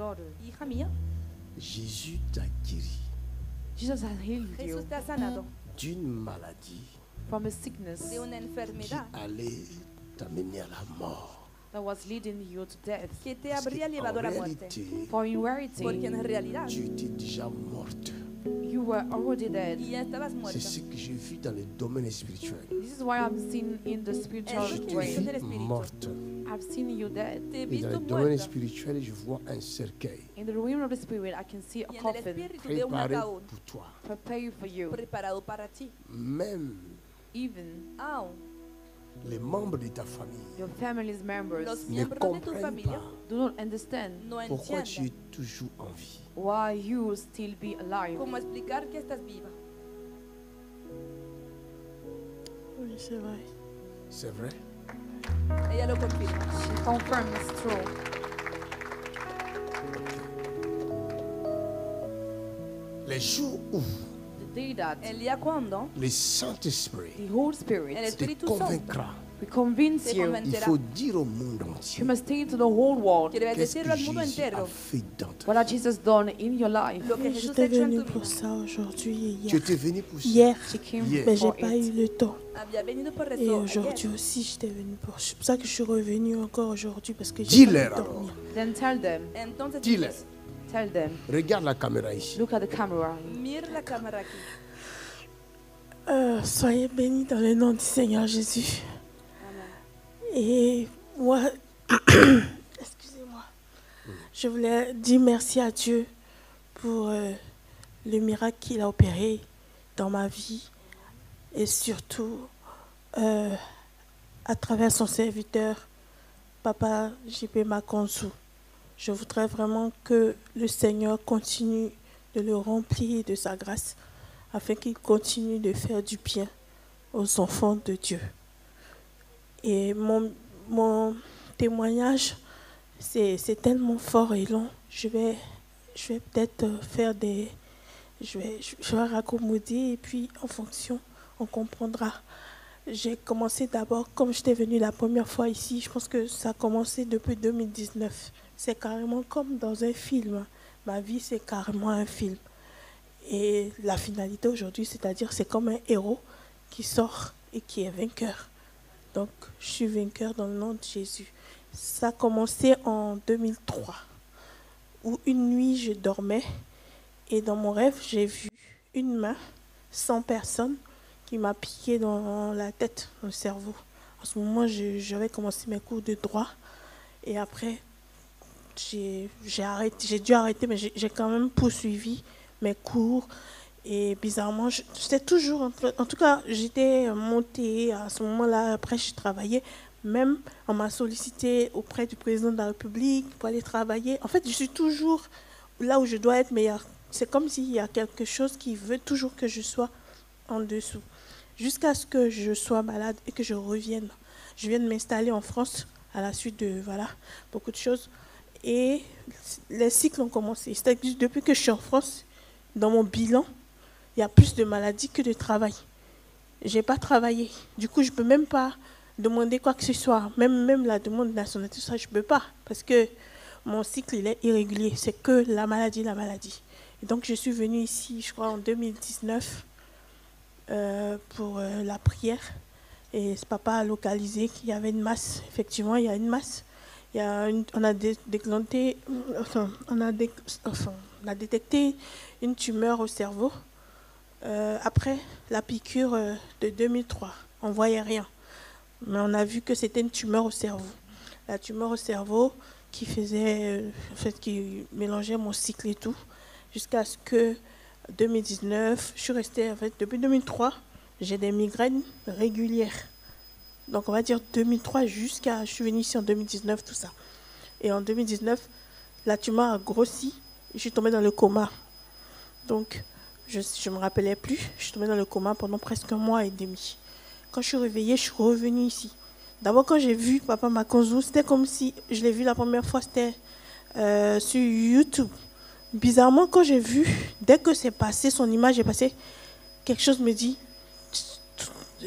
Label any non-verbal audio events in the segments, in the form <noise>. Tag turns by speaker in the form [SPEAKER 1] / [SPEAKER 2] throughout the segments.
[SPEAKER 1] fille,
[SPEAKER 2] My daughter,
[SPEAKER 3] hija mía,
[SPEAKER 1] Jésus t'a guéri
[SPEAKER 2] Jesus has healed
[SPEAKER 3] Jesús
[SPEAKER 2] you
[SPEAKER 3] te ha sanado
[SPEAKER 1] d'une maladie
[SPEAKER 2] from a sickness
[SPEAKER 3] de una
[SPEAKER 1] qui
[SPEAKER 3] enfermedad
[SPEAKER 1] allait t'amener à la mort.
[SPEAKER 2] that was leading you to death.
[SPEAKER 3] que te
[SPEAKER 1] Parce
[SPEAKER 3] habría
[SPEAKER 1] que
[SPEAKER 3] llevado a
[SPEAKER 1] en
[SPEAKER 3] la muerte.
[SPEAKER 1] réalité,
[SPEAKER 2] For in reality,
[SPEAKER 3] Porque en realidad
[SPEAKER 1] tu étais déjà morte.
[SPEAKER 2] you were already dead.
[SPEAKER 3] y ya estabas
[SPEAKER 1] C'est
[SPEAKER 3] muerta.
[SPEAKER 1] ce que j'ai vu dans le domaine spirituel.
[SPEAKER 2] This is why I've seen in the spiritual way.
[SPEAKER 3] del
[SPEAKER 1] vu
[SPEAKER 3] Espíritu.
[SPEAKER 1] morte.
[SPEAKER 2] I've seen you dead.
[SPEAKER 1] Et dans
[SPEAKER 3] visto
[SPEAKER 1] le domaine
[SPEAKER 3] muerta.
[SPEAKER 1] spirituel, je vois un cercueil
[SPEAKER 2] In the realm of the spirit, I can see a
[SPEAKER 3] Y en el
[SPEAKER 2] coffin
[SPEAKER 3] espíritu de un
[SPEAKER 1] préparé
[SPEAKER 3] ataúd
[SPEAKER 1] pour toi.
[SPEAKER 2] prepared for you.
[SPEAKER 3] preparado para ti.
[SPEAKER 1] Même
[SPEAKER 2] Even
[SPEAKER 3] Aún
[SPEAKER 1] les membres de ta famille
[SPEAKER 2] your family's members
[SPEAKER 3] los
[SPEAKER 1] ne
[SPEAKER 3] miembros de tu
[SPEAKER 1] comprennent
[SPEAKER 3] familia
[SPEAKER 1] pas
[SPEAKER 2] do not understand
[SPEAKER 3] no
[SPEAKER 1] pourquoi tu es
[SPEAKER 3] entienden
[SPEAKER 1] toujours en vie.
[SPEAKER 2] why you still be alive.
[SPEAKER 3] cómo explicar que estás viva.
[SPEAKER 4] Oui, c'est vrai.
[SPEAKER 1] C'est vrai?
[SPEAKER 3] Ella lo confirma.
[SPEAKER 2] She confirms it's true.
[SPEAKER 1] Les jours où
[SPEAKER 2] The day that
[SPEAKER 3] El día cuando
[SPEAKER 1] le Saint-Esprit
[SPEAKER 2] the Holy
[SPEAKER 3] el
[SPEAKER 2] Spirit
[SPEAKER 1] te
[SPEAKER 3] Espíritu Santo
[SPEAKER 1] convaincra,
[SPEAKER 2] convince you,
[SPEAKER 1] il faut dire au monde
[SPEAKER 2] you
[SPEAKER 1] entier
[SPEAKER 2] must say to the whole world
[SPEAKER 1] qu'est-ce que Jésus a fait dans ta
[SPEAKER 2] what has Jesus done in your life?
[SPEAKER 4] J'étais
[SPEAKER 3] tu
[SPEAKER 4] pour ça aujourd'hui et
[SPEAKER 1] Tu
[SPEAKER 4] hier.
[SPEAKER 1] étais venu pour ça.
[SPEAKER 4] Hier,
[SPEAKER 1] Yeah.
[SPEAKER 4] mais j'ai pas eu le temps. Et aujourd'hui aussi, j'étais venue pour. C'est pour ça que je suis revenue encore aujourd'hui parce que j'ai
[SPEAKER 1] Dis-leur
[SPEAKER 4] pas.
[SPEAKER 2] Then tell them,
[SPEAKER 3] Entonces
[SPEAKER 1] Dis-le.
[SPEAKER 3] diles,
[SPEAKER 2] tell them,
[SPEAKER 1] Regarde la caméra ici.
[SPEAKER 2] look at the camera.
[SPEAKER 3] mira la aquí.
[SPEAKER 4] Euh, soyez bénis dans le nom du Seigneur Jésus. Et moi, <clears throat> excusez-moi, je voulais dire merci à Dieu pour euh, le miracle qu'il a opéré dans ma vie et surtout euh, à travers son serviteur, Papa JP Makonzu. Je voudrais vraiment que le Seigneur continue de le remplir de sa grâce afin qu'il continue de faire du bien aux enfants de Dieu. Et mon, mon témoignage, c'est tellement fort et long. Je vais, je vais peut-être faire des... Je vais, je vais raccommoder et puis en fonction, on comprendra. J'ai commencé d'abord, comme j'étais venue la première fois ici, je pense que ça a commencé depuis 2019. C'est carrément comme dans un film. Ma vie, c'est carrément un film. Et la finalité aujourd'hui, c'est-à-dire c'est comme un héros qui sort et qui est vainqueur. Donc, je suis vainqueur dans le nom de Jésus. Ça a commencé en 2003, où une nuit, je dormais et dans mon rêve, j'ai vu une main sans personne qui m'a piqué dans la tête, dans le cerveau. En ce moment, j'avais commencé mes cours de droit et après, j'ai dû arrêter, mais j'ai quand même poursuivi mes cours. Et bizarrement, j'étais toujours, en, tout cas, j'étais montée à ce moment-là. Après, je travaillais. Même, on m'a sollicité auprès du président de la République pour aller travailler. En fait, je suis toujours là où je dois être, a- c'est comme s'il y a quelque chose qui veut toujours que je sois en dessous. Jusqu'à ce que je sois malade et que je revienne. Je viens de m'installer en France à la suite de voilà, beaucoup de choses. Et les cycles ont commencé. C'est-à-dire depuis que je suis en France, dans mon bilan, il y a plus de maladies que de travail. J'ai pas travaillé. Du coup, je peux même pas demander quoi que ce soit. Même, même la demande de nationalité, ça, je peux pas. Parce que mon cycle, il est irrégulier. C'est que la maladie, la maladie. Et donc, je suis venue ici, je crois, en 2019 euh, pour euh, la prière. Et ce papa a localisé qu'il y avait une masse. Effectivement, il y a une masse. Il y a on, a enfin, on, a enfin, on a détecté une tumeur au cerveau. Euh, après la piqûre euh, de 2003, on voyait rien. Mais on a vu que c'était une tumeur au cerveau. La tumeur au cerveau qui faisait, euh, en fait, qui mélangeait mon cycle et tout, jusqu'à ce que 2019, je suis restée, en fait, depuis 2003, j'ai des migraines régulières. Donc on va dire 2003 jusqu'à, je suis venue ici en 2019, tout ça. Et en 2019, la tumeur a grossi, je suis tombée dans le coma. Donc je ne me rappelais plus, je suis tombée dans le coma pendant presque un mois et demi. Quand je suis réveillée, je suis revenue ici. D'abord, quand j'ai vu Papa Makonzo, c'était comme si je l'ai vu la première fois, c'était euh, sur YouTube. Bizarrement, quand j'ai vu, dès que c'est passé, son image est passée, quelque chose me dit,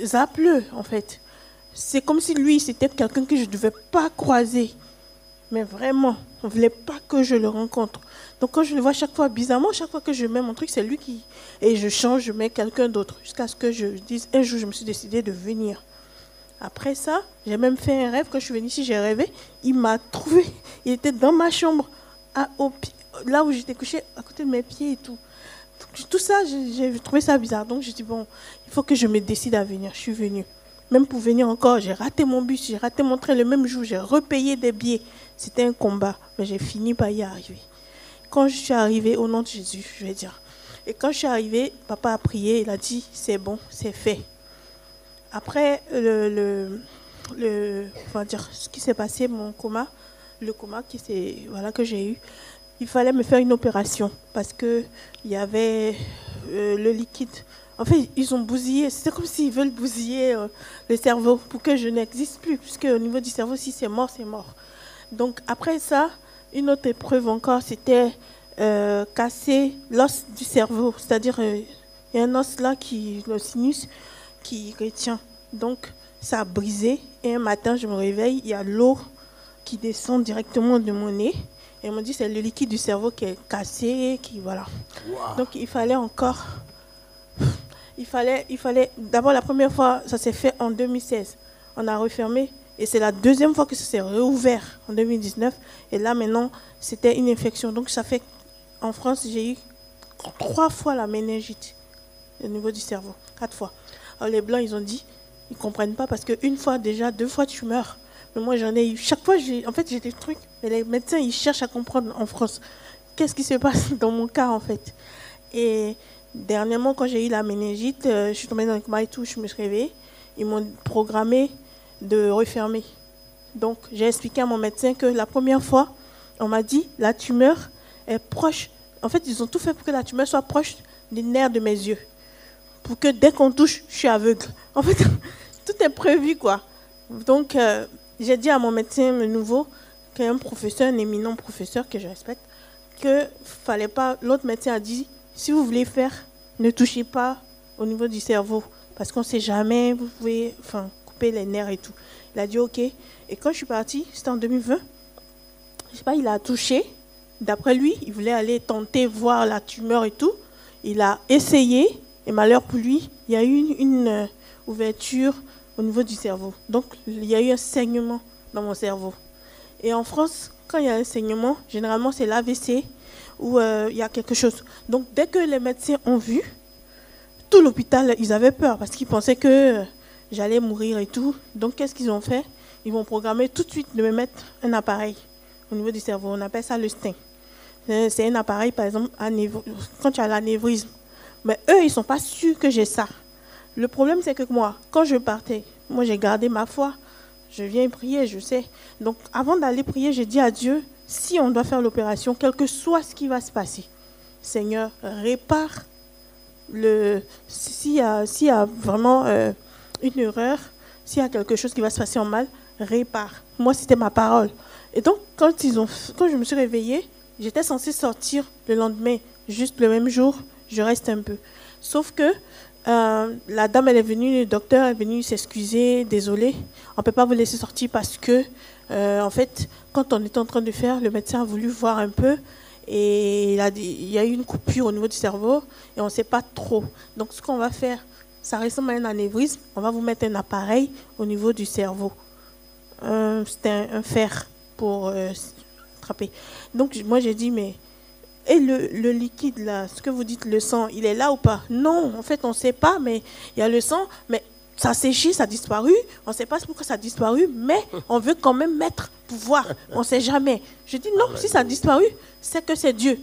[SPEAKER 4] zappe-le, en fait. C'est comme si lui, c'était quelqu'un que je ne devais pas croiser. Mais vraiment, on ne voulait pas que je le rencontre. Donc quand je le vois chaque fois, bizarrement, chaque fois que je mets mon truc, c'est lui qui... Et je change, je mets quelqu'un d'autre. Jusqu'à ce que je dise, un jour, je me suis décidé de venir. Après ça, j'ai même fait un rêve. Quand je suis venue ici, j'ai rêvé. Il m'a trouvé. Il était dans ma chambre, à- au là où j'étais couchée, à côté de mes pieds et tout. Tout ça, j'ai trouvé ça bizarre. Donc, j'ai dit, bon, il faut que je me décide à venir. Je suis venue. Même pour venir encore, j'ai raté mon bus, j'ai raté mon train le même jour, j'ai repayé des billets. C'était un combat, mais j'ai fini par y arriver. Quand je suis arrivée, au nom de Jésus, je vais dire. Et quand je suis arrivée, papa a prié, il a dit, c'est bon, c'est fait. Après, le, le, dire, ce qui s'est passé, mon coma, le coma qui voilà, que j'ai eu, il fallait me faire une opération parce que il y avait euh, le liquide. En fait, ils ont bousillé. C'était comme s'ils veulent bousiller euh, le cerveau pour que je n'existe plus, puisque au niveau du cerveau, si c'est mort, c'est mort. Donc après ça, une autre épreuve encore, c'était euh, casser l'os du cerveau, c'est-à-dire euh, il y a un os là qui, le sinus, qui retient. Donc ça a brisé et un matin, je me réveille, il y a l'eau qui descend directement de mon nez. Et on m'a dit c'est le liquide du cerveau qui est cassé, qui voilà. Donc il fallait encore. Il fallait, il fallait. D'abord la première fois, ça s'est fait en 2016. On a refermé et c'est la deuxième fois que ça s'est réouvert en 2019. Et là maintenant, c'était une infection. Donc ça fait, en France, j'ai eu trois fois la méningite au niveau du cerveau, quatre fois. Alors les blancs, ils ont dit, ils comprennent pas parce qu'une fois déjà, deux fois tu meurs. Mais moi j'en ai eu. Chaque fois, j'ai, en fait, j'ai des trucs. Mais les médecins, ils cherchent à comprendre en France. Qu'est-ce qui se passe <laughs> dans mon cas en fait? Et dernièrement, quand j'ai eu la méningite, euh, je suis tombée dans le coma et tout, je me suis réveillée. Ils m'ont programmé de refermer. Donc j'ai expliqué à mon médecin que la première fois, on m'a dit la tumeur est proche. En fait, ils ont tout fait pour que la tumeur soit proche des nerfs de mes yeux. Pour que dès qu'on touche, je suis aveugle. En fait, <laughs> tout est prévu, quoi. Donc, euh, j'ai dit à mon médecin nouveau, qui est un professeur, un éminent professeur que je respecte, que fallait pas. L'autre médecin a dit si vous voulez faire, ne touchez pas au niveau du cerveau. Parce qu'on ne sait jamais, vous pouvez enfin, les nerfs et tout. Il a dit OK. Et quand je suis partie, c'était en 2020, je sais pas, il a touché. D'après lui, il voulait aller tenter voir la tumeur et tout. Il a essayé, et malheur pour lui, il y a eu une, une, euh, ouverture au niveau du cerveau. Donc, il y a eu un saignement dans mon cerveau. Et en France, quand il y a un saignement, généralement, c'est l'AVC ou euh, il y a quelque chose. Donc, dès que les médecins ont vu, tout l'hôpital, ils avaient peur parce qu'ils pensaient que euh, j'allais mourir et tout. Donc, qu'est-ce qu'ils ont fait? Ils vont programmer tout de suite de me mettre un appareil au niveau du cerveau. On appelle ça le stent. Euh, C'est un appareil, par exemple, quand tu as l'anévrisme. Mais eux, ils ne sont pas sûrs que j'ai ça. Le problème, c'est que moi, quand je partais, moi, j'ai gardé ma foi. Je viens prier, je sais. Donc, avant d'aller prier, j'ai dit à Dieu, si on doit faire l'opération, quel que soit ce qui va se passer, Seigneur, répare le. S'il y, a- s'il y a vraiment euh, une erreur, s'il y a quelque chose qui va se passer en mal, répare. Moi, c'était ma parole. Et donc, quand, ils ont, quand je me suis réveillée, j'étais censée sortir le lendemain, juste le même jour, je reste un peu. Sauf que euh, la dame, elle est venue, le docteur est venu s'excuser, désolé, on ne peut pas vous laisser sortir parce que, euh, en fait, quand on était en train de faire, le médecin a voulu voir un peu et il, a dit- il y a eu une coupure au niveau du cerveau et on ne sait pas trop. Donc, ce qu'on va faire, ça ressemble à un anévrisme, on va vous mettre un appareil au niveau du cerveau. C'était un, un fer pour euh, attraper. Donc, moi, j'ai dit, mais et le, le liquide, là, ce que vous dites, le sang, il est là ou pas? Non, en fait, on ne sait pas, mais il y a le sang, mais ça a séché, ça a disparu. On ne sait pas pourquoi ça a disparu, mais on veut quand même mettre pour voir. On ne sait jamais. Je dis non, si ça a disparu, c'est que c'est Dieu.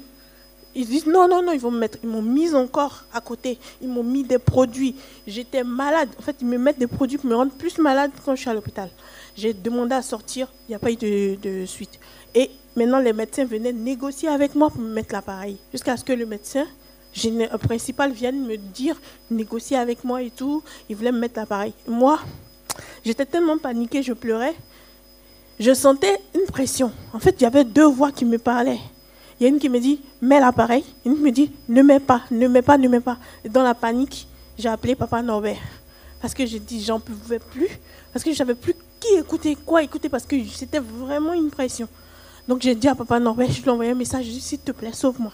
[SPEAKER 4] Ils disent non, non, non, ils vont me mettre. Ils m'ont mis encore à côté. Ils m'ont mis des produits. J'étais malade. En fait, ils me mettent des produits pour me rendre plus malade quand je suis à l'hôpital. J'ai demandé à sortir. Il n'y a pas eu de, suite. Et maintenant, les médecins venaient négocier avec moi pour me mettre l'appareil. Jusqu'à ce que le médecin euh, principal vienne me dire, négocier avec moi et tout. Il voulait me mettre l'appareil. Moi, j'étais tellement paniquée, je pleurais. Je sentais une pression. En fait, il y avait deux voix qui me parlaient. Il y a une qui me dit, mets l'appareil. Une qui me dit, ne mets pas, ne mets pas, ne mets pas. Et dans la panique, j'ai appelé papa Norbert. Parce que j'ai dit, j'en pouvais plus. Parce que je savais plus qui écouter, quoi écouter, parce que c'était vraiment une pression. Donc j'ai dit à papa Norbert, je lui ai envoyé un message, je lui ai dit, s'il te plaît, sauve-moi.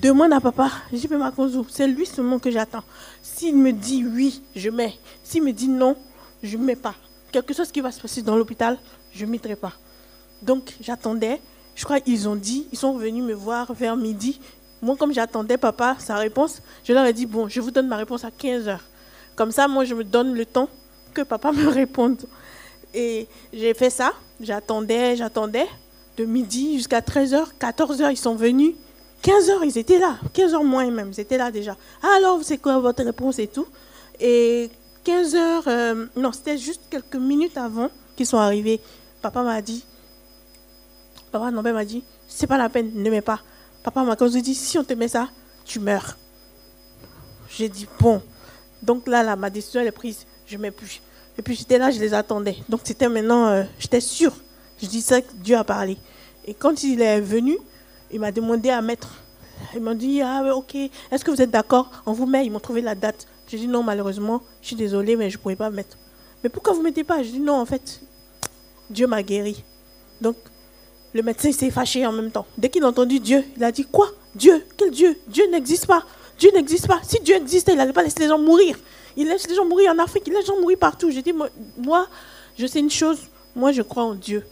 [SPEAKER 4] Demande à papa, j'ai dit, ma c'est lui seulement que j'attends. S'il me dit oui, je mets. S'il me dit non, je ne mets pas. Quelque chose qui va se passer dans l'hôpital, je ne mettrai pas. Donc j'attendais. Je crois qu'ils ont dit, ils sont venus me voir vers midi. Moi, comme j'attendais papa, sa réponse, je leur ai dit, bon, je vous donne ma réponse à 15 heures. Comme ça, moi, je me donne le temps que papa <laughs> me réponde. Et j'ai fait ça. J'attendais, j'attendais. De midi jusqu'à 13h, 14h, ils sont venus. 15h, ils étaient là. 15h moins même, ils étaient là déjà. Ah, alors, c'est quoi votre réponse et tout? Et 15h, euh, non, c'était juste quelques minutes avant qu'ils sont arrivés. Papa m'a dit, papa non, m'a dit, c'est pas la peine, ne mets pas. Papa m'a dit, si on te met ça, tu meurs. J'ai dit, bon. Donc là, là, ma décision elle est prise, je ne mets plus. Et puis j'étais là, je les attendais. Donc c'était maintenant, euh, j'étais sûre. Je dis ça, Dieu a parlé. Et quand il est venu, il m'a demandé à mettre. Il m'a dit, ah ok, est-ce que vous êtes d'accord? On vous met, ils m'ont trouvé la date. J'ai dit non, malheureusement, je suis désolée, mais je ne pouvais pas mettre. Mais pourquoi vous ne mettez pas? Je dis non, en fait, Dieu m'a guéri. Donc, le médecin s'est fâché en même temps. Dès qu'il a entendu Dieu, il a dit quoi? Dieu? Quel Dieu? Dieu n'existe pas. Dieu n'existe pas. Si Dieu existait, il n'allait pas laisser les gens mourir. Il laisse les gens mourir en Afrique, il laisse les gens mourir partout. J'ai dit, moi, je sais une chose, moi, je crois en Dieu.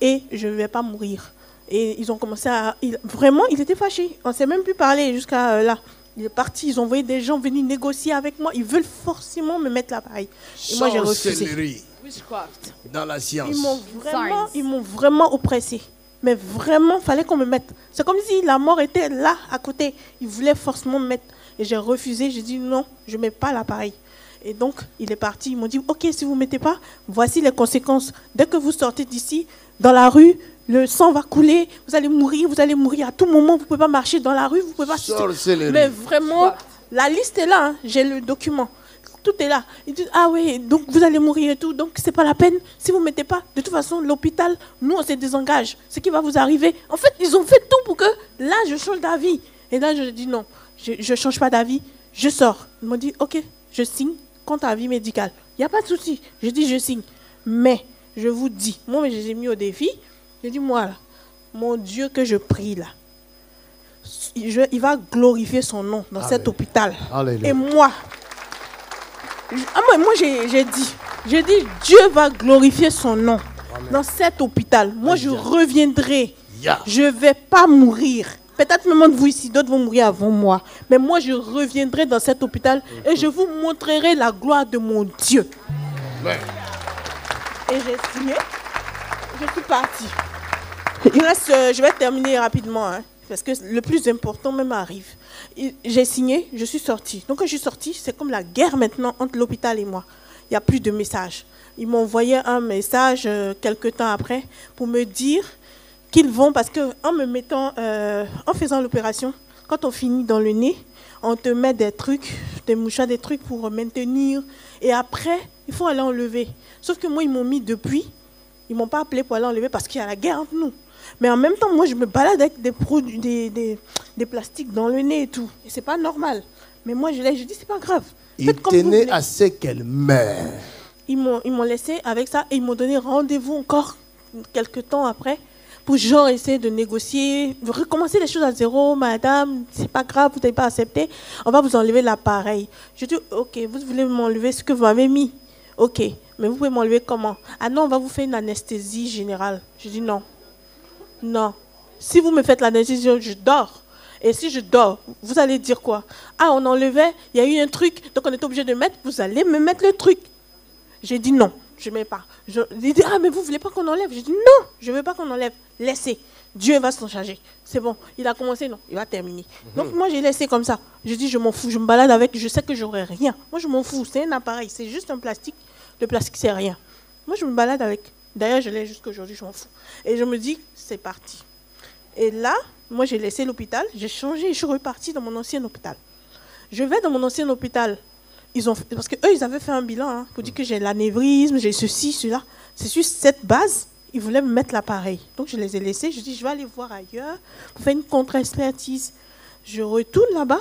[SPEAKER 4] Et je ne vais pas mourir. Et ils ont commencé à... vraiment, ils étaient fâchés. On ne s'est même plus parler jusqu'à euh, là. Il est parti, ils ont envoyé des gens venir négocier avec moi. Ils veulent forcément me mettre l'appareil. Et moi, j'ai refusé.
[SPEAKER 1] Dans la science.
[SPEAKER 4] Ils m'ont vraiment, ils m'ont vraiment oppressé. Mais vraiment, il fallait qu'on me mette. C'est comme si la mort était là, à côté. Ils voulaient forcément me mettre. Et j'ai refusé. J'ai dit non, je ne mets pas l'appareil. Et donc, il est parti. Ils m'ont dit, OK, si vous ne mettez pas, voici les conséquences. Dès que vous sortez d'ici, dans la rue, le sang va couler, vous allez mourir, vous allez mourir à tout moment, vous ne pouvez pas marcher dans la rue, vous ne pouvez pas... Mais vraiment, la liste est là, hein. j'ai le document. Tout est là. Ils disent, ah oui, donc vous allez mourir et tout, donc c'est pas la peine. Si vous ne mettez pas, de toute façon, l'hôpital, nous, on se désengage. Ce qui va vous arriver. En fait, ils ont fait tout pour que là, je change d'avis. Et là, je dis non, je ne change pas d'avis, je sors. Ils m'ont dit, ok, je signe, contre la vie médicale. Il n'y a pas de souci. Je dis, je signe. Mais, je vous dis, moi, j'ai mis au défi. Je dis, moi, là, mon Dieu que je prie là, il va glorifier son nom dans cet hôpital. Et moi, ah, moi, moi j'ai dit, j'ai dit, Dieu va glorifier son nom dans cet hôpital. Moi, je reviendrai. Je ne vais pas mourir. Peut-être même de vous ici, d'autres vont mourir avant moi. Mais moi, je reviendrai dans cet hôpital et je vous montrerai la gloire de mon Dieu. Et j'ai signé. Je suis partie. Il reste, euh, je vais terminer rapidement, hein, parce que le plus important même arrive. J'ai signé, je suis sortie. Donc quand je suis sortie, c'est comme la guerre maintenant entre l'hôpital et moi. Il n'y a plus de messages. Ils m'ont envoyé un message euh, quelques temps après pour me dire qu'ils vont, parce qu'en me mettant, euh, en faisant l'opération, quand on finit dans le nez, on te met des trucs, des mouchoirs, des trucs pour maintenir. Et après, il faut aller enlever. Sauf que moi, ils m'ont mis depuis. Ils ne m'ont pas appelé pour aller enlever parce qu'il y a la guerre entre nous. Mais en même temps, moi, je me balade avec des, produits, des, des, plastiques dans le nez et tout. Et c'est pas normal. Mais moi, je l'ai, je dis, c'est pas grave.
[SPEAKER 1] Ils tenaient à ce qu'elle meure.
[SPEAKER 4] Ils m'ont, laissé avec ça et ils m'ont donné rendez-vous encore quelques temps après pour genre essayer de négocier, recommencer les choses à zéro, madame, c'est pas grave, vous n'avez pas accepté, on va vous enlever l'appareil. Je dis, ok, vous voulez m'enlever ce que vous m'avez mis. Ok, mais vous pouvez m'enlever comment? Ah non, on va vous faire une anesthésie générale. Je dis non. Non. Si vous me faites l'anesthésie, je dors. Et si je dors, vous allez dire quoi? Ah, on enlevait, il y a eu un truc, donc on est obligé de mettre, vous allez me mettre le truc. J'ai dit non je ne mets pas. Je, il dit, ah, mais vous ne voulez pas qu'on enlève? Je dis, non, je ne veux pas qu'on enlève. Laissez. Dieu va s'en charger. C'est bon. Il a commencé, non, il va terminer. Mhm. Donc moi, j'ai laissé comme ça. Je dis, je m'en fous. Je me balade avec, je sais que j'aurai rien. Moi, je m'en fous. C'est un appareil. C'est juste un plastique. Le plastique, c'est rien. Moi, je me balade avec. D'ailleurs, je l'ai jusqu'à aujourd'hui, je m'en fous. Et je me dis, c'est parti. Et là, moi, j'ai laissé l'hôpital. J'ai changé je suis reparti dans mon ancien hôpital. Je vais dans mon ancien hôpital ils ont, parce qu'eux, ils avaient fait un bilan hein, pour dire que j'ai l'anévrisme, j'ai ceci, cela. C'est sur cette base, ils voulaient me mettre l'appareil. Donc je les ai laissés. Je dis, je vais aller voir ailleurs pour faire une contre-expertise. Je retourne là-bas,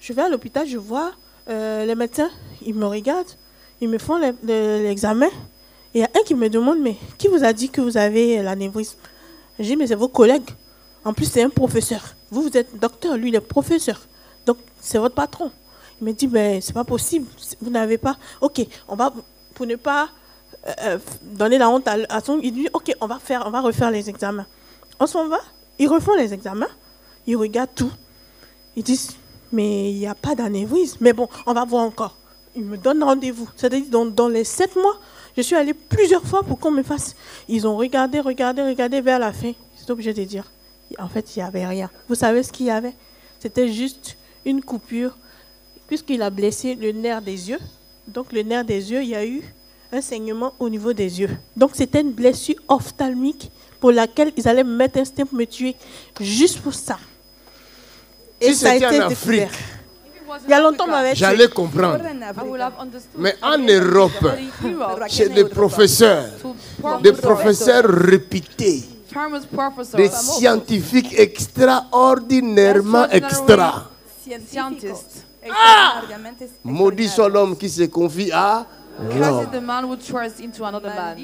[SPEAKER 4] je vais à l'hôpital, je vois euh, les médecins, ils me regardent, ils me font l'examen. Il y a un qui me demande, mais qui vous a dit que vous avez l'anévrisme? J'ai dit, mais c'est vos collègues. En plus, c'est un professeur. Vous, vous êtes docteur, lui, il est professeur. Donc, c'est votre patron. Il me dit, mais c'est pas possible. Vous n'avez pas. Ok, on va, pour ne pas euh, euh, donner la honte à, son. Il dit, ok, on va, faire, on va refaire les examens. On s'en va, ils refont les examens, ils regardent tout. Ils disent, mais il n'y a pas d'anévrisme. Mais bon, on va voir encore. Ils me donnent rendez-vous. C'est-à-dire, dans les sept mois, je suis allée plusieurs fois pour qu'on me fasse. Ils ont regardé, regardé, regardé vers la fin. J'étais obligée de dire, en fait, il n'y avait rien. Vous savez ce qu'il y avait? C'était juste une coupure, puisqu'il a blessé le nerf des yeux. Donc, le nerf des yeux, il y a eu un saignement au niveau des yeux. Donc, c'était une blessure ophtalmique pour laquelle ils allaient me mettre un stem pour me tuer, juste pour ça.
[SPEAKER 1] Si c'était en Afrique,
[SPEAKER 4] découvert. Il y a longtemps,
[SPEAKER 1] j'allais comprendre. Mais en Europe, chez des professeurs, des professeurs réputés, des scientifiques extraordinairement extra.
[SPEAKER 2] Ah!
[SPEAKER 1] Maudit soit l'homme qui se confie à
[SPEAKER 2] The man who trusts into another man.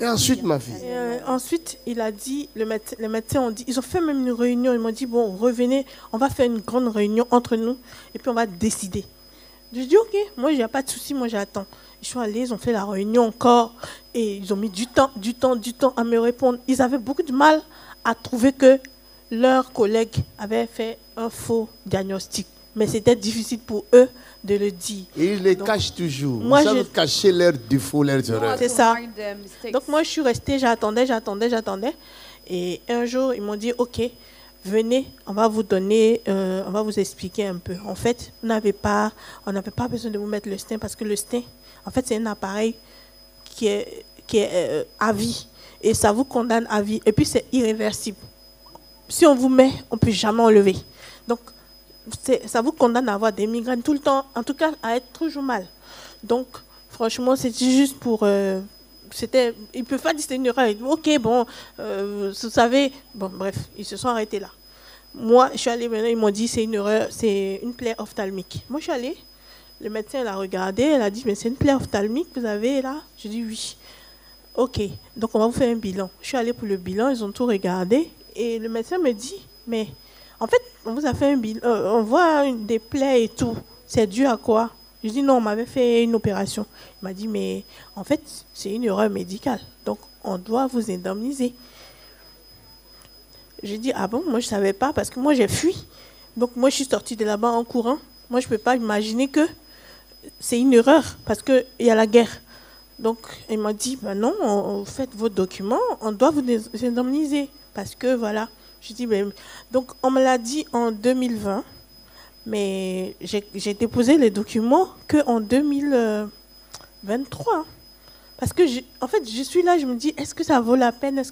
[SPEAKER 1] Et ensuite, ma fille,
[SPEAKER 4] Et, euh, ensuite, il a dit, le méde- les médecins ont dit, ils ont fait même une réunion, ils m'ont dit, bon, revenez, on va faire une grande réunion entre nous et puis on va décider. Je dis, ok, moi, il n'y a pas de souci, moi, j'attends. Ils sont allés, ils ont fait la réunion encore et ils ont mis du temps, du temps, du temps à me répondre. Ils avaient beaucoup de mal à trouver que leurs collègues avaient fait un faux diagnostic. Mais c'était difficile pour eux de le dire.
[SPEAKER 1] et ils les cachent toujours.
[SPEAKER 4] Moi,
[SPEAKER 1] Ils savent
[SPEAKER 4] je-
[SPEAKER 1] cacher leurs défauts, leurs erreurs.
[SPEAKER 4] C'est ça.
[SPEAKER 2] hide their mistakes.
[SPEAKER 4] Donc moi, je suis restée, j'attendais, j'attendais, j'attendais. Et un jour, ils m'ont dit, OK, venez, on va vous donner, euh, on va vous expliquer un peu. En fait, vous n'avez pas, on n'avait pas besoin de vous mettre le stin parce que le stin, en fait, c'est un appareil qui est, qui est euh, à vie. Et ça vous condamne à vie. Et puis, c'est irréversible. Si on vous met, on ne peut jamais enlever. Donc, ça vous condamne à avoir des migraines tout le temps, en tout cas, à être toujours mal. Donc, franchement, c'était juste pour. euh, c'était, ils ne peuvent pas disent, Ok, bon, euh, vous savez. Bon, bref, ils se sont arrêtés là. Moi, je suis allée maintenant, ils m'ont dit c'est une erreur, c'est une plaie ophtalmique. Moi, je suis allée, le médecin l'a regardé, elle a dit mais c'est une plaie ophtalmique que vous avez là? Je dis oui. Ok, donc on va vous faire un bilan. Je suis allée pour le bilan, ils ont tout regardé et le médecin me dit mais en fait, on vous a fait un bilan, euh, on voit des plaies et tout. C'est dû à quoi? Je dis non, on m'avait fait une opération. Il m'a dit mais en fait, c'est une erreur médicale. Donc on doit vous indemniser. J'ai dit ah bon, moi je savais pas parce que moi j'ai fui. Donc moi je suis sortie de là-bas en courant. Moi je peux pas imaginer que c'est une erreur parce que il y a la guerre. Donc il m'a dit ben non, on, on- faites vos documents, on doit vous indemniser parce que voilà. Je dis ben donc on me l'a dit en 2020, mais j'ai déposé les documents que en 2023. Parce que, en fait, je suis là, je me dis, est-ce que ça vaut la peine?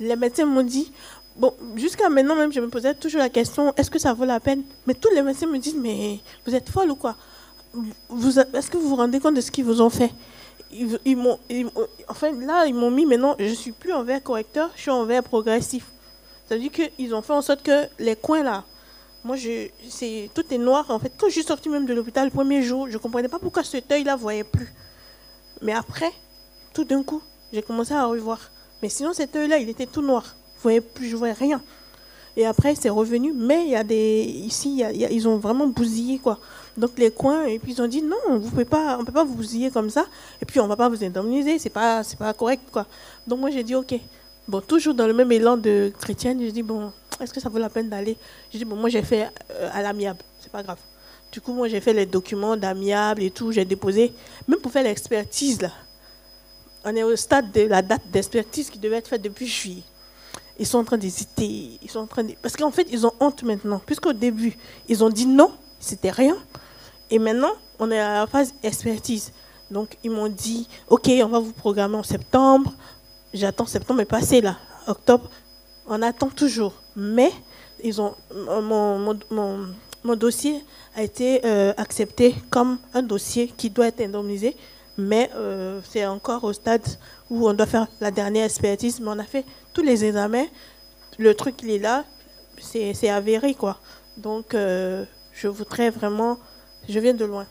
[SPEAKER 4] Les médecins m'ont dit, bon, jusqu'à maintenant même, je me posais toujours la question, est-ce que ça vaut la peine? Mais tous les médecins me disent, mais vous êtes folle ou quoi? Est-ce que vous vous rendez compte de ce qu'ils vous ont fait? Ils, ils Enfin, là, ils m'ont mis, maintenant, je ne suis plus en verre correcteur, je suis en verre progressif. C'est-à-dire qu'ils ont fait en sorte que les coins là, moi, c'est, tout est noir. En fait, quand je suis sortie même de l'hôpital le premier jour, je ne comprenais pas pourquoi cet œil-là ne voyait plus. Mais après, tout d'un coup, j'ai commencé à revoir. Mais sinon, cet œil-là, il était tout noir. Je voyais plus, je voyais rien. Et après, c'est revenu. Mais il y a des, ici, ils ont vraiment bousillé quoi. Donc les coins, et puis ils ont dit non, vous pouvez pas, on peut pas vous bousiller comme ça. Et puis on va pas vous indemniser, c'est pas, c'est pas correct quoi. Donc moi j'ai dit ok. Bon, toujours dans le même élan de chrétienne, j'ai dit bon, est-ce que ça vaut la peine d'aller? J'ai dit bon, moi j'ai fait euh, à l'amiable, c'est pas grave. Du coup, moi j'ai fait les documents d'amiable et tout, j'ai déposé, même pour faire l'expertise là. On est au stade de la date d'expertise qui devait être faite depuis juillet. Ils sont en train d'hésiter, ils sont en train de... Parce qu'en fait, ils ont honte maintenant. Puisqu'au début, ils ont dit non, c'était rien. Et maintenant, on est à la phase expertise. Donc, ils m'ont dit, OK, on va vous programmer en septembre. J'attends septembre est passé là. Octobre, on attend toujours. Mais, ils ont, mon, mon, mon, dossier a été euh, accepté comme un dossier qui doit être indemnisé. Mais euh, c'est encore au stade où on doit faire la dernière expertise. Mais on a fait tous les examens. Le truc, il est là. C'est c'est avéré, quoi. Donc, euh, je voudrais vraiment... Je viens de loin.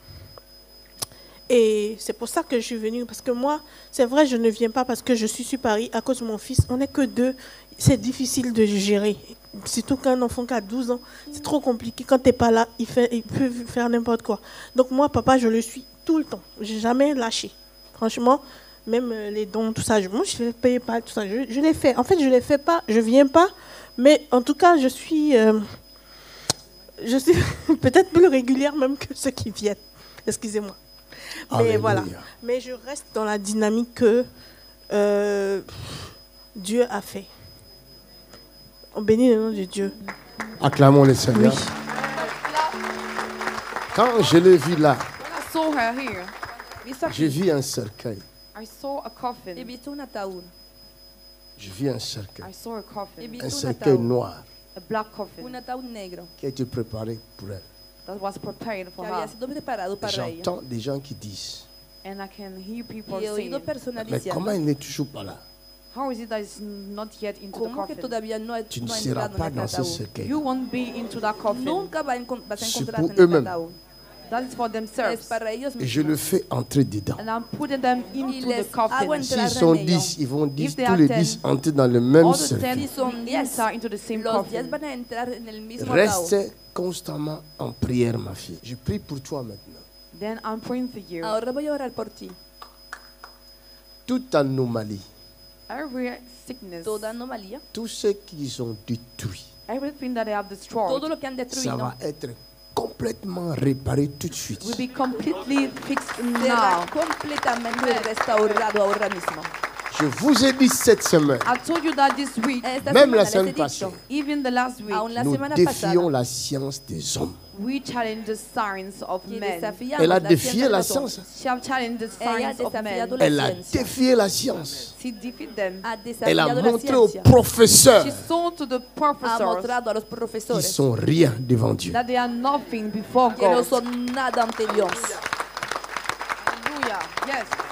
[SPEAKER 4] Et c'est pour ça que je suis venue. Parce que moi, c'est vrai, je ne viens pas parce que je suis sur Paris à cause de mon fils. On n'est que deux. C'est difficile de gérer. Surtout qu'un enfant qui a 12 ans, c'est trop compliqué. Quand tu n'es pas là, il, peut faire n'importe quoi. Donc moi, papa, je le suis tout le temps. J'ai jamais lâché. Franchement, même euh, les dons, tout ça, je, je ne paye pas tout ça. Je, je les fais. En fait, je ne les fais pas. Je viens pas. Mais en tout cas, je suis... euh, je suis <laughs> peut-être plus régulière même que ceux qui viennent. Excusez-moi. Mais
[SPEAKER 1] Alléluia.
[SPEAKER 4] voilà. Mais je reste dans la dynamique que euh, Dieu a fait. On bénit le nom de Dieu.
[SPEAKER 1] Acclamons le Seigneur.
[SPEAKER 4] Oui.
[SPEAKER 1] Quand je l'ai vu là,
[SPEAKER 3] aquí,
[SPEAKER 1] vu un cercueil.
[SPEAKER 2] I saw a
[SPEAKER 3] he
[SPEAKER 2] coffin.
[SPEAKER 3] visto un
[SPEAKER 1] cercueil.
[SPEAKER 2] I saw a
[SPEAKER 3] He
[SPEAKER 2] coffin,
[SPEAKER 1] Un cercueil noir qui a été préparé pour elle.
[SPEAKER 2] That was prepared
[SPEAKER 3] que
[SPEAKER 2] for
[SPEAKER 3] había
[SPEAKER 2] her.
[SPEAKER 3] sido preparado para ella.
[SPEAKER 1] J'entends des gens qui disent
[SPEAKER 2] And I can hear people
[SPEAKER 3] Y he oído
[SPEAKER 2] saying,
[SPEAKER 3] personas
[SPEAKER 1] Mais comment
[SPEAKER 3] diciendo,
[SPEAKER 1] il n'est toujours pas là?
[SPEAKER 2] How is it that it's not yet into the
[SPEAKER 3] ¿cómo que
[SPEAKER 2] coffin?
[SPEAKER 3] todavía no ha,
[SPEAKER 1] Tu
[SPEAKER 3] no
[SPEAKER 1] ne
[SPEAKER 3] ha
[SPEAKER 1] seras
[SPEAKER 3] entrado en
[SPEAKER 1] pas dans ce
[SPEAKER 3] ataúd?
[SPEAKER 1] cercueil.
[SPEAKER 2] You won't be into that coffin.
[SPEAKER 3] Nunca va a encon- vas a
[SPEAKER 1] C'est
[SPEAKER 3] encontrarte
[SPEAKER 1] pour
[SPEAKER 3] en este
[SPEAKER 1] eux-mêmes.
[SPEAKER 3] ataúd.
[SPEAKER 2] That is for
[SPEAKER 3] Es
[SPEAKER 2] themselves.
[SPEAKER 3] para ellos
[SPEAKER 1] Et je le fais entrer dedans.
[SPEAKER 2] And I'm putting them
[SPEAKER 3] Y
[SPEAKER 2] into
[SPEAKER 3] les
[SPEAKER 2] the coffin.
[SPEAKER 3] hago entrar
[SPEAKER 1] S'ils sont
[SPEAKER 3] en ellos.
[SPEAKER 1] 10, ils vont 10,
[SPEAKER 2] If they
[SPEAKER 1] tous
[SPEAKER 2] are
[SPEAKER 1] les
[SPEAKER 2] 10,
[SPEAKER 1] 10 entrer dans le même
[SPEAKER 2] All the
[SPEAKER 1] cercueil.
[SPEAKER 2] ten
[SPEAKER 3] Si son 10,
[SPEAKER 2] enter into the same
[SPEAKER 3] los 10
[SPEAKER 2] coffin.
[SPEAKER 3] van a entrar en el mismo ataúd.
[SPEAKER 1] Reste constamment en prière, ma fille. Je prie pour toi maintenant.
[SPEAKER 2] Then I'm praying for you.
[SPEAKER 3] Ahora voy a orar por ti.
[SPEAKER 1] Toute anomalie,
[SPEAKER 2] Every sickness,
[SPEAKER 3] Toda anomalía,
[SPEAKER 1] tout ce qu'ils ont détruit,
[SPEAKER 2] everything that they have
[SPEAKER 3] todo
[SPEAKER 2] destroyed,
[SPEAKER 3] lo que han
[SPEAKER 1] ça va être complètement réparé tout de suite.
[SPEAKER 2] will be completely fixed
[SPEAKER 3] será
[SPEAKER 2] now.
[SPEAKER 3] completamente restaurado ahora mismo.
[SPEAKER 1] Je vous ai dit cette semaine,
[SPEAKER 2] I told you that this week,
[SPEAKER 3] Esta
[SPEAKER 1] Même la semaine passée.
[SPEAKER 2] even the last week,
[SPEAKER 3] aún la
[SPEAKER 1] nous
[SPEAKER 3] semana
[SPEAKER 1] défions
[SPEAKER 3] pasada,
[SPEAKER 1] la science des hommes.
[SPEAKER 2] we challenged the science of men.
[SPEAKER 1] Elle a défié la science.
[SPEAKER 2] She have challenged the
[SPEAKER 3] Ella ha
[SPEAKER 2] science of men.
[SPEAKER 3] desafiado la
[SPEAKER 1] Elle a défié la science.
[SPEAKER 2] She defeated them.
[SPEAKER 3] Ha
[SPEAKER 1] Elle a montré aux professeurs
[SPEAKER 2] She saw to the
[SPEAKER 3] Ha
[SPEAKER 2] professors
[SPEAKER 3] mostrado a los
[SPEAKER 1] qu'ils sont rien devant Dieu.
[SPEAKER 2] that they are nothing before
[SPEAKER 3] que no
[SPEAKER 2] God.
[SPEAKER 3] son nada ante Dios.
[SPEAKER 2] Hallelujah. Yes.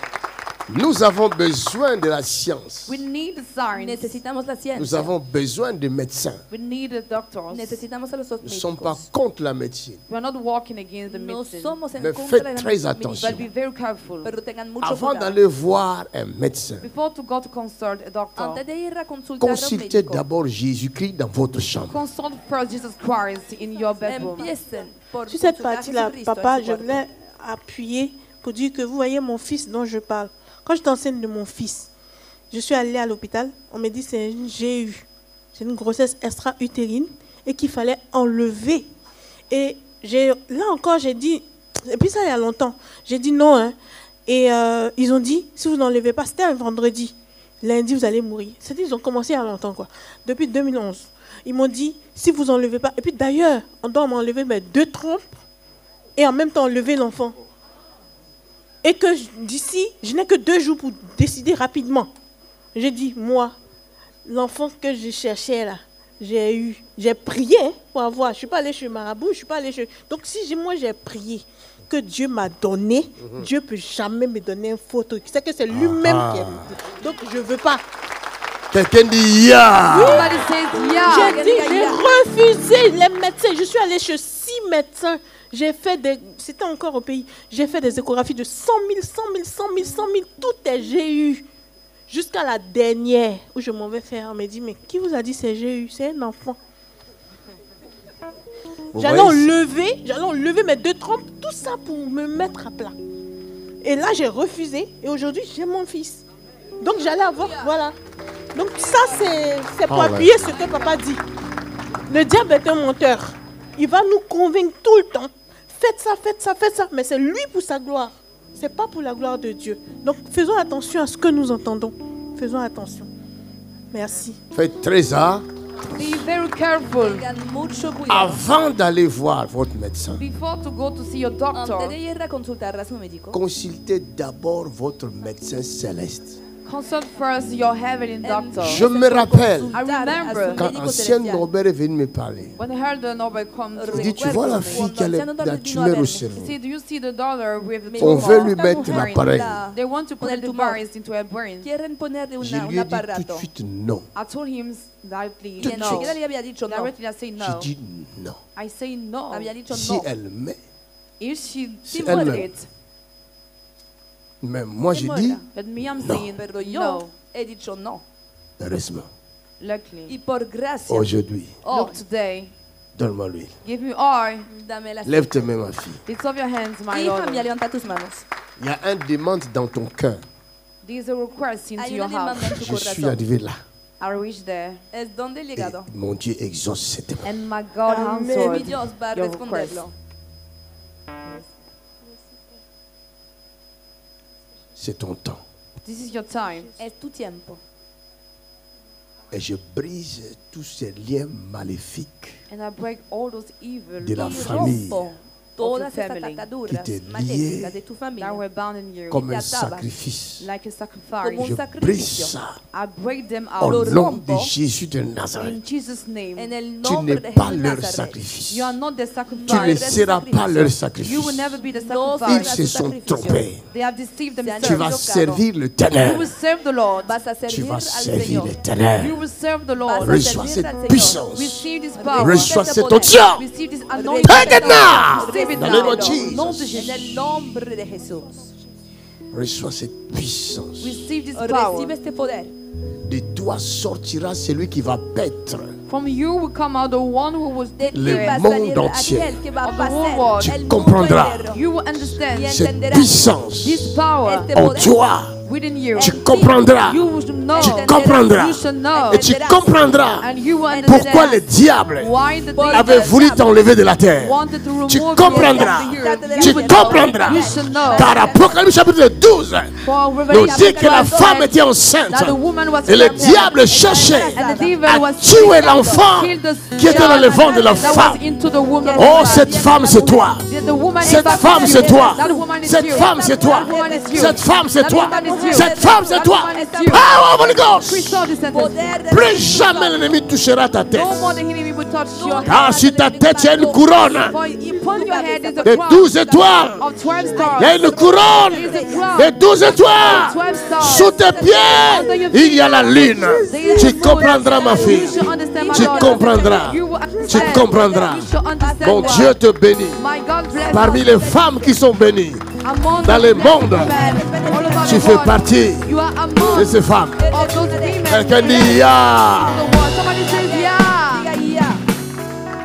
[SPEAKER 1] Nous avons besoin de la science.
[SPEAKER 2] We need science.
[SPEAKER 3] Necesitamos la
[SPEAKER 1] Nous avons besoin de médecins.
[SPEAKER 2] We need the doctors.
[SPEAKER 3] Necesitamos a los
[SPEAKER 1] Nous ne sommes pas contre la médecine.
[SPEAKER 2] We are not walking against the
[SPEAKER 3] No
[SPEAKER 2] medicine.
[SPEAKER 3] somos en
[SPEAKER 1] Mais
[SPEAKER 3] contra
[SPEAKER 1] faites
[SPEAKER 3] la
[SPEAKER 1] très attention.
[SPEAKER 2] But be very careful.
[SPEAKER 3] pero tengan mucho
[SPEAKER 1] Avant d'aller voir un médecin,
[SPEAKER 2] Before to go to consult a doctor,
[SPEAKER 3] Antes de ir a consultar a un
[SPEAKER 1] consultez d'abord Jésus-Christ dans votre chambre.
[SPEAKER 2] consult first Jesus Christ in your bedroom.
[SPEAKER 3] empiecen por
[SPEAKER 4] Sur cette
[SPEAKER 3] consultar a
[SPEAKER 4] partie-là,
[SPEAKER 3] Jesucristo en
[SPEAKER 4] papa, je
[SPEAKER 3] cuarto.
[SPEAKER 4] voulais appuyer pour dire que vous voyez mon fils dont je parle. Quand je t'enseigne de mon fils, je suis allée à l'hôpital, on m'a dit c'est une GU, c'est une grossesse extra-utérine et qu'il fallait enlever. Et là encore, j'ai dit, et puis ça il y a longtemps, j'ai dit non. hein. Et euh, ils ont dit, si vous n'enlevez pas, c'était un vendredi, lundi vous allez mourir. C'est-à-dire ils ont commencé il y a longtemps, quoi, depuis 2011. Ils m'ont dit, si vous enlevez pas, et puis d'ailleurs, on doit m'enlever mes deux trompes et en même temps enlever l'enfant. Et que d'ici, je n'ai que deux jours pour décider rapidement. J'ai dit, moi, l'enfant que je cherchais là, j'ai eu, j'ai prié pour avoir. Je ne suis pas allée chez Marabout, je ne suis pas allée chez. Donc si j'ai- moi j'ai prié que Dieu m'a donné, Dieu peut jamais me donner un faux truc. C'est que c'est lui-même qui a Donc je ne veux pas.
[SPEAKER 1] Quelqu'un dit Ya
[SPEAKER 2] yeah.
[SPEAKER 4] J'ai dit, j'ai refusé les médecins. Je suis allée chez six médecins. J'ai fait des. C'était encore au pays. J'ai fait des échographies de 100 000, 100 000, 100 000, 100 000. Tout est GU. Jusqu'à la dernière où je m'en vais faire. On m'a dit, mais qui vous a dit c'est GU C'est un enfant. J'allais enlever, j'allais enlever mes deux trompes, tout ça pour me mettre à plat. Et là, j'ai refusé. Et aujourd'hui, j'ai mon fils. Donc, j'allais avoir. Voilà. Donc, ça, c'est pour
[SPEAKER 1] Ah ouais.
[SPEAKER 4] appuyer ce que papa dit. Le diable est un menteur. Il va nous convaincre tout le temps. Faites ça, faites ça, faites ça. Mais c'est lui pour sa gloire. C'est pas pour la gloire de Dieu. Donc, faisons attention à ce que nous entendons. Faisons attention. Merci.
[SPEAKER 1] Faites très à
[SPEAKER 2] Be very careful
[SPEAKER 1] avant d'aller voir votre médecin.
[SPEAKER 2] before to go to see your
[SPEAKER 3] Antes
[SPEAKER 2] doctor.
[SPEAKER 3] de ir a consultar a su médico,
[SPEAKER 1] Consultez d'abord votre médecin céleste.
[SPEAKER 2] Consult first your heavenly doctor.
[SPEAKER 1] Je me rappelle
[SPEAKER 2] I remember
[SPEAKER 1] quand ancien Norbert est venu me parler. Il dit Tu vois la fille qui a la tumeur au cerveau.
[SPEAKER 2] See, do you see the daughter with the
[SPEAKER 1] On veut lui mettre l'appareil.
[SPEAKER 2] They want to put
[SPEAKER 3] Poner
[SPEAKER 2] the
[SPEAKER 3] tumor.
[SPEAKER 2] device into her brain.
[SPEAKER 3] quieren ponerle
[SPEAKER 1] Je lui ai dit tout de suite non.
[SPEAKER 2] I told him directly
[SPEAKER 3] Y
[SPEAKER 1] Tout de
[SPEAKER 2] say
[SPEAKER 1] J'ai
[SPEAKER 2] no.
[SPEAKER 1] dit non. Si elle met,
[SPEAKER 2] If she
[SPEAKER 1] Si
[SPEAKER 2] did
[SPEAKER 1] elle-même. Mais moi, j'ai dit,
[SPEAKER 2] But me, I'm
[SPEAKER 1] No.
[SPEAKER 2] saying,
[SPEAKER 3] Pero yo
[SPEAKER 2] no.
[SPEAKER 3] he dicho no.
[SPEAKER 1] heureusement,
[SPEAKER 3] Y
[SPEAKER 2] Luckily.
[SPEAKER 3] por gracia,
[SPEAKER 1] aujourd'hui,
[SPEAKER 3] hoy,
[SPEAKER 2] Look today.
[SPEAKER 1] donne-moi l'huile.
[SPEAKER 2] Give me oil.
[SPEAKER 3] dame la
[SPEAKER 1] Lève tes mains, ma fille.
[SPEAKER 2] Lift up your hands, my
[SPEAKER 3] Hija mía,
[SPEAKER 2] daughter.
[SPEAKER 3] levanta tus manos.
[SPEAKER 1] Il y a un demande dans ton cœur.
[SPEAKER 2] These are requests into
[SPEAKER 3] Hay
[SPEAKER 2] your
[SPEAKER 3] una
[SPEAKER 2] heart.
[SPEAKER 3] demanda en tu
[SPEAKER 1] Je suis
[SPEAKER 3] corazón.
[SPEAKER 1] arrivé là.
[SPEAKER 2] I reached there.
[SPEAKER 3] Es donde he
[SPEAKER 1] Et
[SPEAKER 3] llegado.
[SPEAKER 1] mon Dieu exauce cette demande.
[SPEAKER 2] And my God
[SPEAKER 3] Mi
[SPEAKER 2] answered
[SPEAKER 3] Dios va a
[SPEAKER 2] your request.
[SPEAKER 3] responderlo.
[SPEAKER 1] C'est ton temps.
[SPEAKER 2] This is your time.
[SPEAKER 3] Es tu tiempo.
[SPEAKER 1] Et je brise tous ces liens maléfiques
[SPEAKER 2] And I break all those evil
[SPEAKER 1] de la famille
[SPEAKER 3] todas
[SPEAKER 2] your
[SPEAKER 3] estas
[SPEAKER 2] family
[SPEAKER 3] ataduras
[SPEAKER 1] que te
[SPEAKER 3] maléficas
[SPEAKER 1] lié
[SPEAKER 3] de tu
[SPEAKER 2] that
[SPEAKER 3] familia
[SPEAKER 2] were bound in you.
[SPEAKER 1] comme un sacrifice.
[SPEAKER 2] like a
[SPEAKER 3] como
[SPEAKER 2] sacrifice.
[SPEAKER 3] un
[SPEAKER 1] Je brise
[SPEAKER 3] sacrificio.
[SPEAKER 1] ça
[SPEAKER 2] I break them
[SPEAKER 1] au
[SPEAKER 2] out
[SPEAKER 1] nom
[SPEAKER 3] rompo
[SPEAKER 1] de Jésus de Nazareth.
[SPEAKER 2] in Jesus' name.
[SPEAKER 3] En el
[SPEAKER 1] Tu
[SPEAKER 3] nombre
[SPEAKER 1] n'es
[SPEAKER 3] de
[SPEAKER 1] pas
[SPEAKER 3] Jesús
[SPEAKER 1] leur
[SPEAKER 3] Nazaret.
[SPEAKER 1] sacrifice.
[SPEAKER 2] You are not the
[SPEAKER 1] Tu ne
[SPEAKER 2] sacrifice.
[SPEAKER 1] seras pas leur
[SPEAKER 2] You
[SPEAKER 1] sacrifice.
[SPEAKER 2] will never be the
[SPEAKER 3] No
[SPEAKER 1] Ils
[SPEAKER 2] sacrifice.
[SPEAKER 1] se sont trompés.
[SPEAKER 2] They have deceived
[SPEAKER 3] Se han
[SPEAKER 1] Tu
[SPEAKER 2] themselves.
[SPEAKER 1] vas servir le
[SPEAKER 2] You
[SPEAKER 1] ténèbre.
[SPEAKER 2] will serve the Lord.
[SPEAKER 3] Vas a
[SPEAKER 1] Tu vas
[SPEAKER 3] al
[SPEAKER 1] servir
[SPEAKER 3] Señor.
[SPEAKER 1] le ténèbre.
[SPEAKER 2] You will serve the
[SPEAKER 3] Vas
[SPEAKER 2] Lord.
[SPEAKER 3] a
[SPEAKER 1] Reçois
[SPEAKER 3] servir
[SPEAKER 1] cette
[SPEAKER 3] al Señor.
[SPEAKER 1] puissance.
[SPEAKER 2] Receive this power.
[SPEAKER 1] Reçois cette
[SPEAKER 3] poder.
[SPEAKER 1] onction.
[SPEAKER 2] Receive this
[SPEAKER 3] Recibe
[SPEAKER 2] anointing.
[SPEAKER 1] Take it now.
[SPEAKER 2] Receive it
[SPEAKER 1] Dans le nom
[SPEAKER 2] now.
[SPEAKER 1] de Jesus.
[SPEAKER 2] Nom de
[SPEAKER 3] En
[SPEAKER 2] Jésus.
[SPEAKER 3] el nombre de Jesús.
[SPEAKER 1] Reçois cette puissance.
[SPEAKER 2] Receive this power.
[SPEAKER 3] Recibe este poder.
[SPEAKER 1] De toi sortira celui qui va paître
[SPEAKER 2] From you will come out the one who was
[SPEAKER 3] De ti
[SPEAKER 1] Le monde entier. Tu comprendras.
[SPEAKER 2] You will understand
[SPEAKER 1] cette puissance
[SPEAKER 2] this power
[SPEAKER 1] en
[SPEAKER 3] poder.
[SPEAKER 1] toi.
[SPEAKER 2] Within you.
[SPEAKER 1] Tu comprendras. Tu comprendras. Et tu comprendras pourquoi le diable avait voulu t'enlever de la terre. Tu comprendras. Tu comprendras. Car Apocalypse chapitre 12
[SPEAKER 2] For
[SPEAKER 1] nous dit que la
[SPEAKER 2] 12
[SPEAKER 1] femme était enceinte. Et le diable cherchait à tuer l'enfant qui était dans le ventre de la femme. Oh, cette femme, c'est toi. Cette femme, c'est toi. Cette femme, c'est toi. Cette femme, c'est toi. Cette femme, c'est toi. Power of Holy Ghost. Plus jamais l'ennemi touchera ta tête. Car sur ta tête, il y a une couronne de 12 étoiles.
[SPEAKER 2] of 12 stars.
[SPEAKER 1] Il y a une couronne de 12 étoiles.
[SPEAKER 2] 12 stars.
[SPEAKER 1] Sous tes pieds, il y a la lune. Tu comprendras, ma fille. Tu comprendras. Tu comprendras. Mon. Dieu te bénit. Parmi les femmes qui sont bénies, dans le monde, tu fais partie de ces femmes. Quelqu'un dit
[SPEAKER 2] yeah.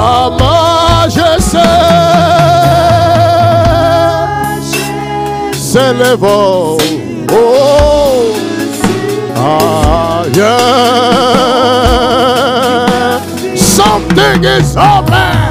[SPEAKER 1] ta majesté s'élève, oh, ailleurs. Something is open.